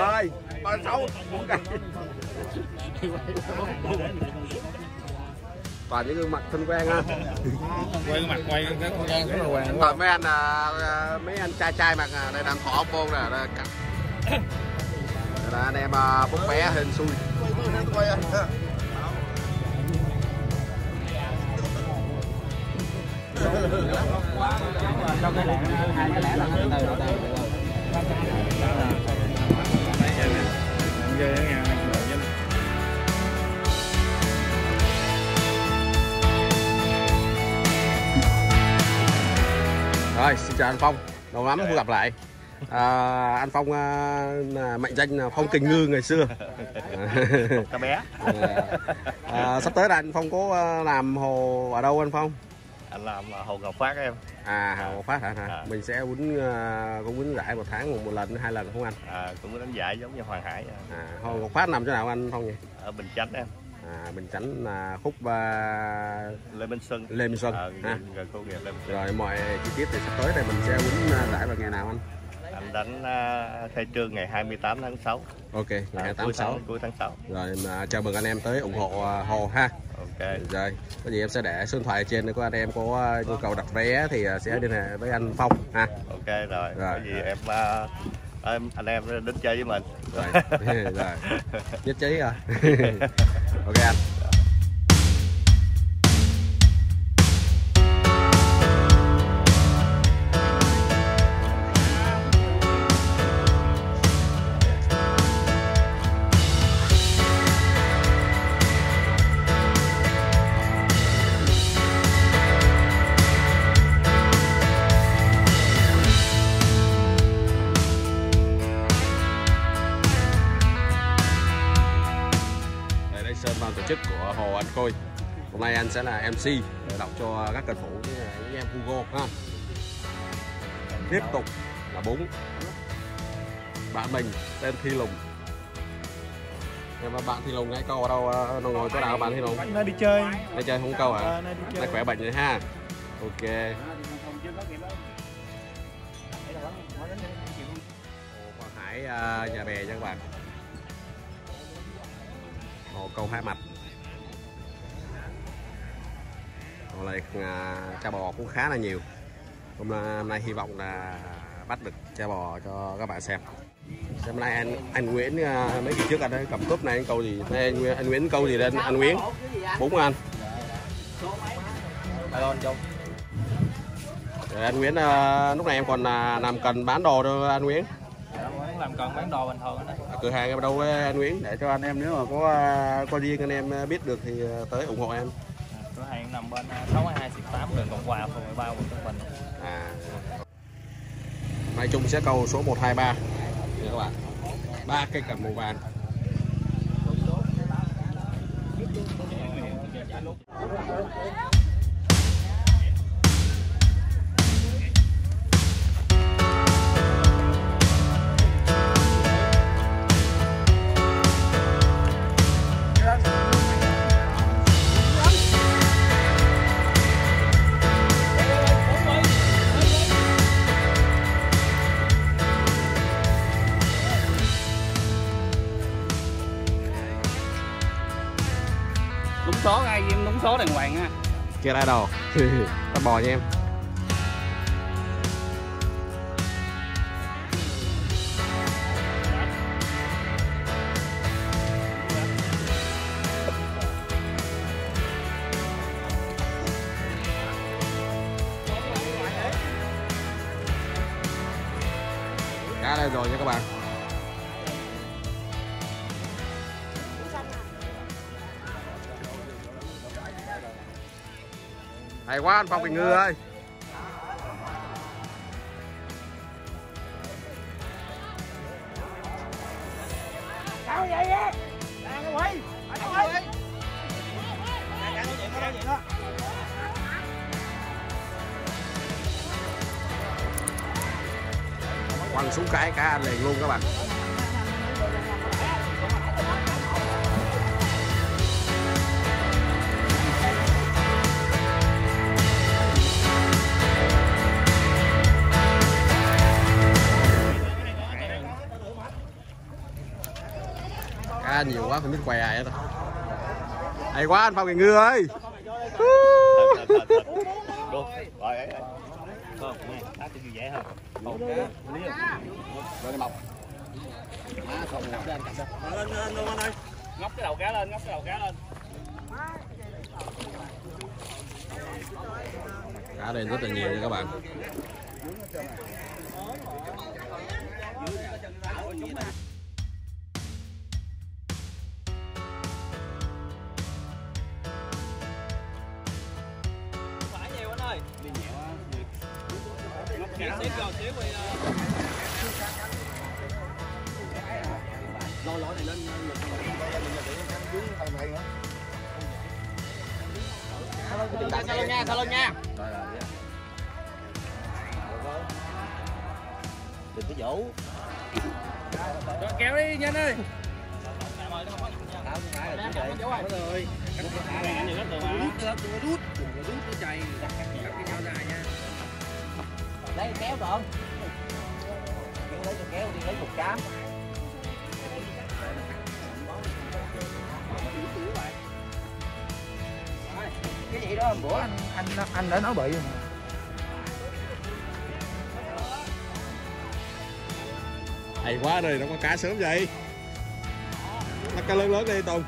thôi bốn cây toàn những gương mặt thân quen ha quay mặt quay cái con An rất là quen toàn mấy anh à, mấy anh trai trai mặc à, đây đang thọ bôn nè đây cắt là anh em à, bút bé hình xui. Trong cái lẻ hai cái lẻ là từ từ từ ghê đó nha rồi xin chào anh Phong. Lâu lắm không gặp lại. À, anh Phong à, là mệnh danh là Phong Kình Ngư ngày xưa. Bé. À, sắp tới là anh Phong có à, làm hồ ở đâu anh Phong anh làm à, hồ ngọc phát em. À hồ phát hả, hả? À. mình sẽ quýnh uh, có quýnh giải một tháng một, lần hai lần không anh? À, cũng có đánh giải giống như hoàng hải à, à, hồ ngọc phát nằm chỗ nào anh Phong nhỉ? Ở bình chánh em. À, bình chánh là khúc uh, lê minh xuân. Lê minh xuân à, ha lê minh xuân. Rồi mọi chi tiết thì sắp tới thì mình sẽ quýnh giải vào ngày nào anh? Anh đánh uh, khai trương ngày 28 tháng 6 ok ngày à, 28 cuối sáu. tháng cuối tháng 6 rồi mà chào mừng anh em tới ủng hộ uh, hồ ha ok. Rồi có gì em sẽ để số điện thoại ở trên nếu có anh em có uh, nhu cầu đặt vé thì uh, sẽ liên hệ với anh Phong ha. Ok rồi, Rồi. có gì em uh, em anh em đến chơi với mình. Rồi. Rồi. Nhất trí rồi. Ok anh sẽ là MC để đọc cho các cầu thủ với những em Hugo ha. Tiếp tục là bốn. Bạn mình tên Thi Lùng. Em và bạn Thi Lùng ngay câu ở đâu ờ, nó ngồi chỗ nào bạn Thi Lùng? Nó đi chơi. Đây chơi không câu hả? Ờ, nó đi đây khỏe bệnh rồi ha. Ok. Hải à, nhà bè nha các bạn. Hồ câu hai mặt Hồ này à, cha bò cũng khá là nhiều. Hôm nay, hôm hy vọng là bắt được cha bò cho các bạn xem. Xem nay anh anh Nguyễn à, mấy kỳ trước anh ấy cầm cúp này anh câu gì? Nay anh, Nguyễn- anh Nguyễn câu gì lên anh Nguyễn bốn anh. Rồi anh Nguyễn à, lúc này em còn làm cần bán đồ đâu anh Nguyễn? Làm cần bán đồ bình thường đó. Cửa hàng em đâu với anh Nguyễn? Để cho anh em nếu mà có có riêng anh em biết được thì tới ủng hộ em cửa nằm bên à, 62 8 đường Cộng Hòa, phường 13 quận Tân Bình. À. Nay chung sẽ câu số 123 nha các bạn ba cây cần màu vàng. đúng số ai em đúng số đàng hoàng ha. Kia ra đầu ta bò nha em. Anh phong bình ngư ơi. Sao vậy á đang cái quay đang cái quay quăng xuống cái cá anh liền luôn các bạn. Má không ngọc cho anh cặp đó lên lên luôn anh ơi ngóc cái đầu cá lên ngóc cái đầu cá lên cá đây rất là nhiều nha các bạn. phải lo lỗi này lên sao lên nha sao lên nha Đừng có dỗ. rồi kéo đi nhanh không nha lấy kéo rồi Đi lấy kéo đi lấy cục cám cái gì đó hôm bữa anh anh anh đã nói bị rồi mà. hay quá rồi nó có cá sớm vậy bắt cá lớn lớn đi, tùng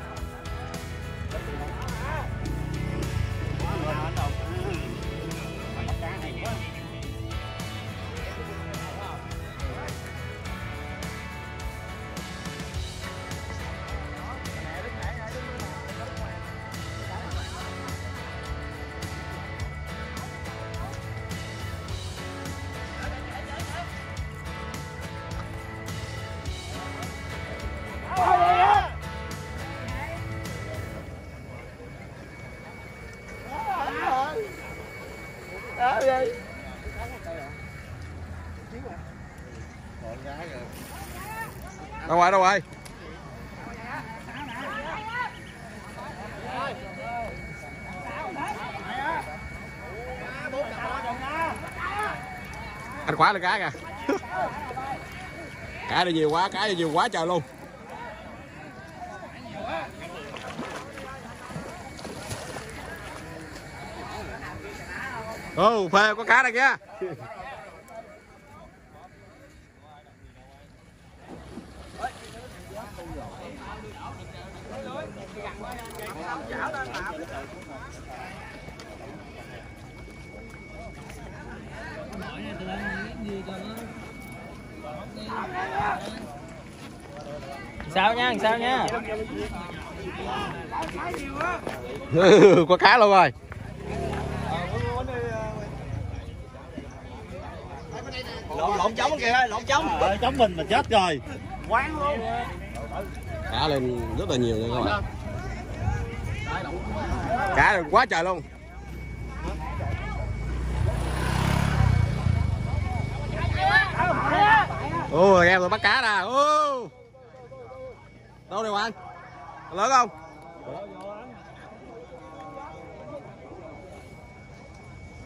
đâu rồi đâu rồi? Anh khóa được cá kìa. Cá này nhiều quá, cá này nhiều quá trời luôn. Ô, phê, có cá này kìa. Sao nha sao nha? Có cá luôn rồi. Lộn, lộn trống kìa, lộn trống. Ờ, trống mình mà chết rồi. quán luôn. Cá lên rất là nhiều nha các bạn. Cá lên quá trời luôn ô em rồi bắt cá nè. Ô đâu đây anh? Lớn không?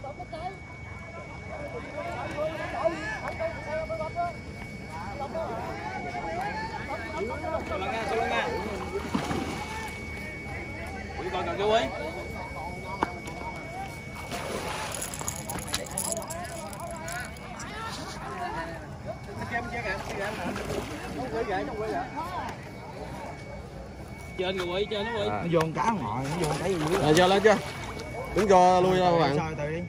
Hãy subscribe cho kênh Ghiền Mì Gõ Để không bỏ lỡ những video hấp dẫn trên nó quỷ nó dồn cá ngồi nó dồn cái gì dưới. Rồi giờ lên chưa? Đứng cho lui ra các bạn. Soi từ đi.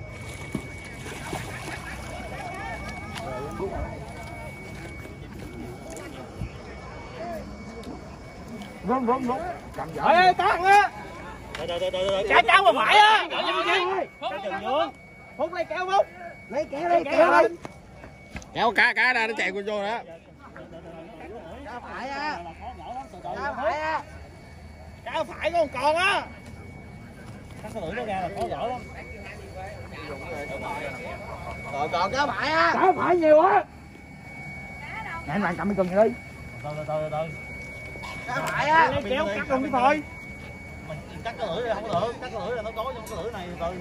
Rón rón cầm vợ ê cá á. Đợi, đợi. cá cháu mà phải á. Cá chừng vô. phút lấy kéo phút lấy kéo lấy kéo đi kéo cá cá ra nó chạy vô đó cá phải á cá phải á. Cá phải có một con á. Cắt cái lưỡi nó ra là khó gỡ lắm. còn còn cá phải á. Cá phải nhiều á nè anh bạn cầm cái này đi Từ từ từ từ. cá phải á. Kéo cắt luôn đi thôi Mình cắt cái lưỡi này không có được, cắt cái lưỡi là nó có trong cái lưỡi này từ.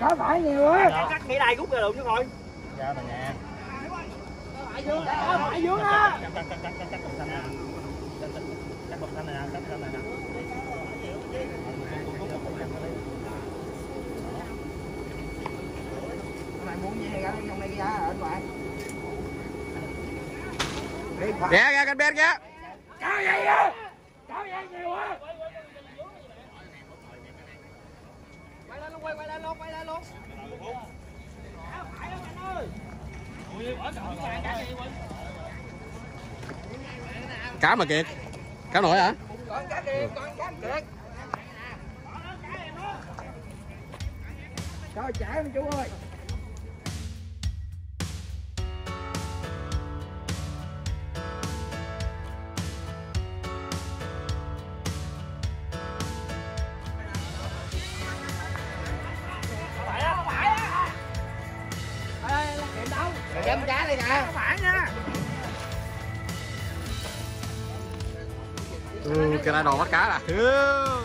cá phải nhiều á cắt nghĩ đây rút ra được chứ thôi. Ra là nhà. Dạ, dạ, phải dưới cá phải dưới á cắt cắt cắt cắt cắt cắt cắt cắt cắt này nè cắt cọng này nè mày muốn gì ra trong đây ra anh bạn đi khoan kìa bên kìa cao vậy á? Cao vậy nhiều quá. Quay lên luôn, quay quay lên luôn, quay lên luôn cá mà kiệt cá nổi hả? Cho chạy mà chú ơi. Cá nè ừ.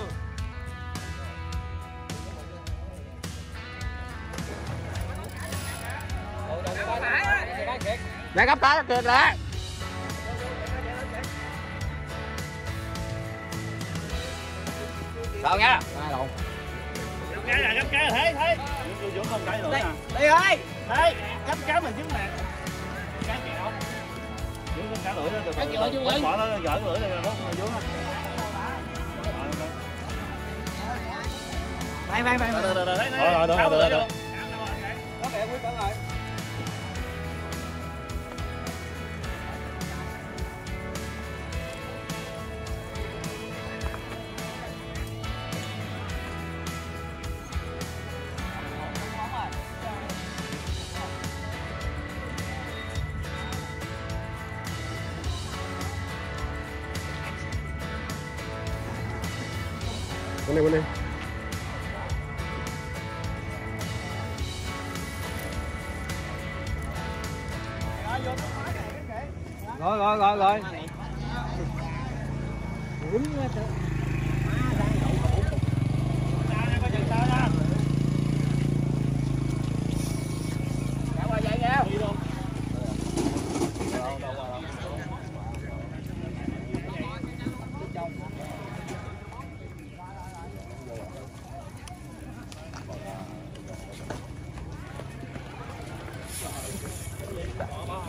Đang gấp cá cho kiệt nè Sao nha? gấp cái là gấp là thấy thấy. Vô vô không cái nữa nè. Đi ơi. thấy gấp cái mình dính nè cá kẹo dính con cá lưỡi đó từ từ bỏ nó gỡ lưỡi này nó không vướng Mày mày mày. rồi rồi rồi rồi rồi rồi rồi Có mẹ quý cẩn rồi. bên đây bên đây Rồi rồi rồi rồi.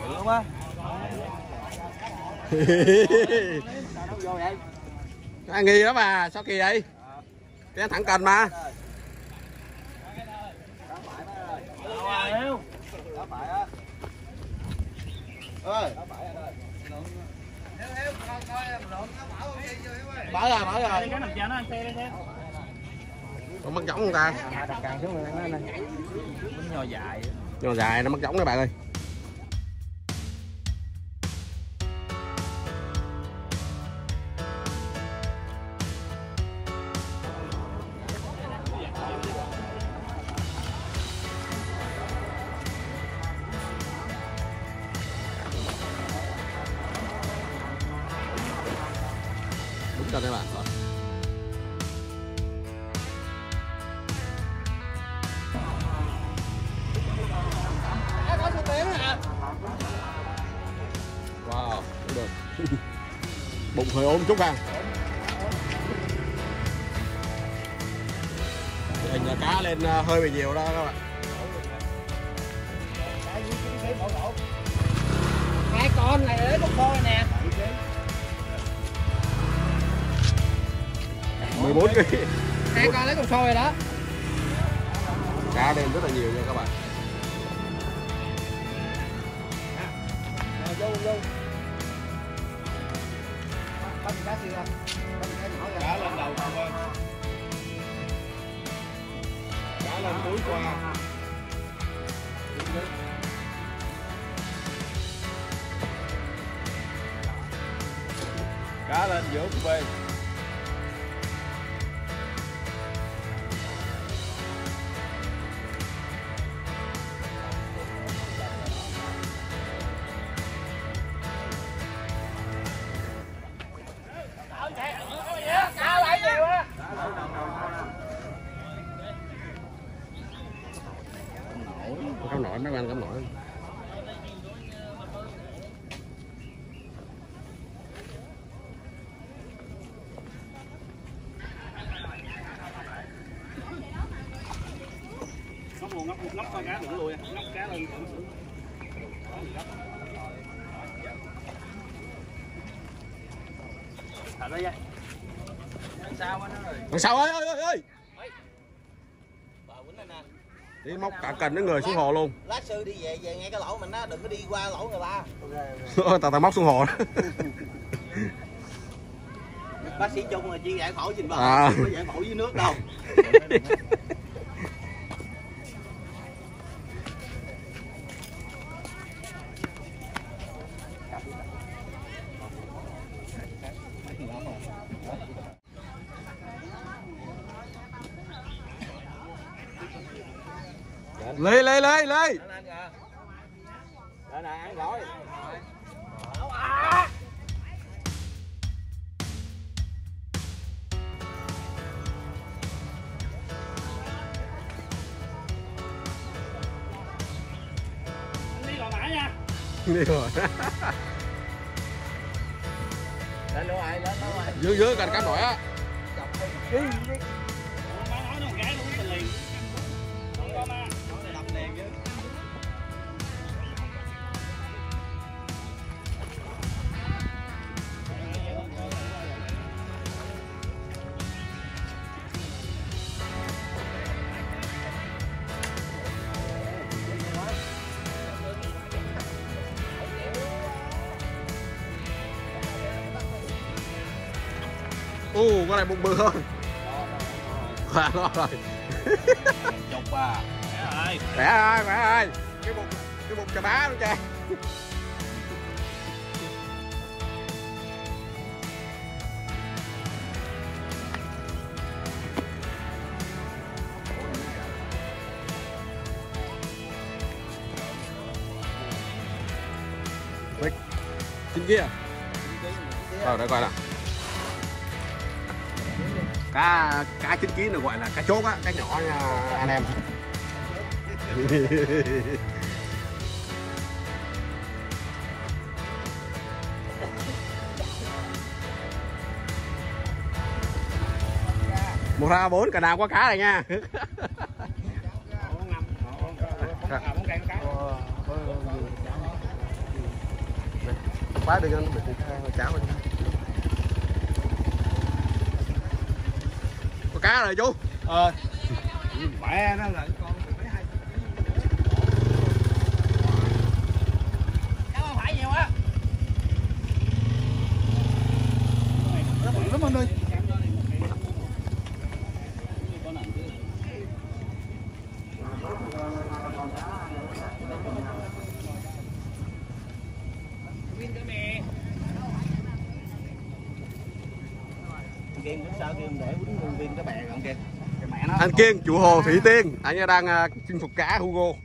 Đúng á. Cái nghi đó mà sao kỳ vậy? Cái thẳng cành mà. Mở rồi, mở rồi. nó mất giống không ta? Đặt càng xuống rồi nó nhỏ dài. Nhỏ dài nó mất giống đấy bạn ơi các bạn wow, cũng được. Bụng hơi ốm chút vàng. hình cá lên ờ, hơi bị nhiều đó các bạn. 14 kg Hai con lấy con sôi rồi đó. cá lên rất là nhiều nha các bạn Rồi vô vô. Bắt cá siêu không? Bắt cá nhỏ ra. cá lên đầu thôi cá lên cuối qua cá lên giữa bê cắm mấy anh cắm nổi ngóc ngóc con cá đừng lui ngóc cá lên Thật đấy vậy. Sau á nó sau á. Móc cả cần đến người xuống hồ luôn. Lát sư đi về về ngay cái lỗ mình á đừng có đi qua lỗ người ta. Tao tao móc xuống hồ đó. Bác sĩ chung là chuyên giải phẫu trên bờ À. không có giải phẫu dưới nước đâu lê đây nè ăn rồi. Đi đi rồi. Lên đâu ai lên đâu ai? Dưới dưới cần cắm nổi á u con này bụng bự hơn. Khỏe lo rồi chục à rồi khỏe ơi. Khỏe ơi cái bụng cái bụng chà bá luôn Quick. Trên kia. Ờ, để coi nào cá cá chín ký được gọi là cá chốt á cá nhỏ nha anh em một ra bốn cả nào có cá này nha quá đừng ăn mình cháo mình cá rồi chú. Ờ. Mẹ nó là con mấy hai cá không phải nhiều á nó bự lắm anh ơi kiên sao kiên để quýnh viên cái bè còn kìa. Anh kiên chủ hồ thủy tiên. Anh đang à, chinh phục cá hugo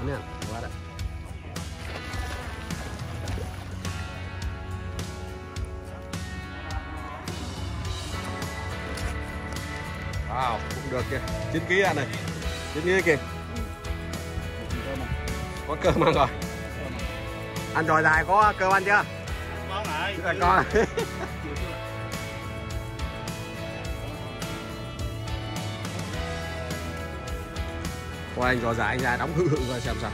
Ini keluar. Wow, cũng được kìa. 9 kg anh này. 9 kg kìa. Có cơm ăn rồi. Anh tròi dài có cơm ăn chưa? con rồi Chứ là con. Qua anh trò dài anh ra đóng hự hự coi xem sao.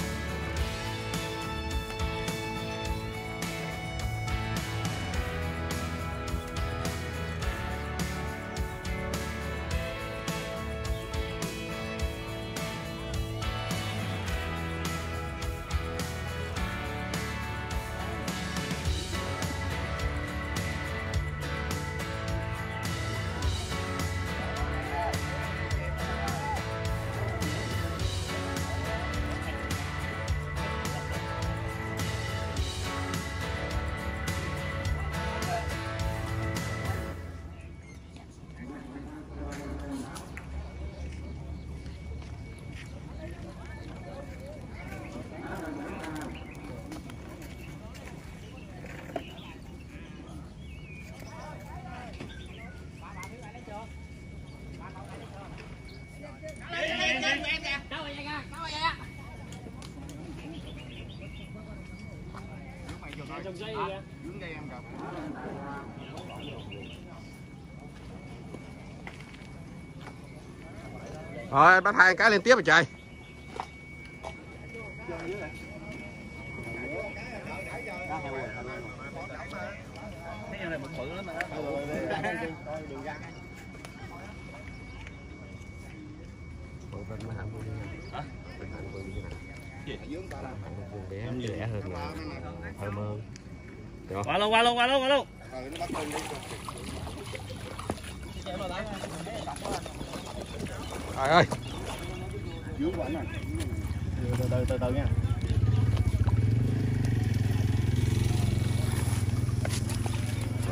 Rồi bắt hai cái liên tiếp rồi trời. Rẻ hơn là thơm hơn Qua luôn, qua luôn, qua luôn, qua luôn. Trời ơi Từ từ từ từ nha.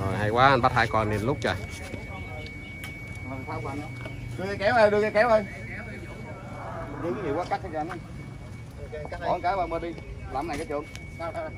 rồi hay quá anh bắt hai con liền lúc trời Đưa cái kéo ơi, đưa cái kéo ơi. Cái gì quá cắt cái cho nó. Còn cái mà đi. Làm này cái trường. Sao, sao.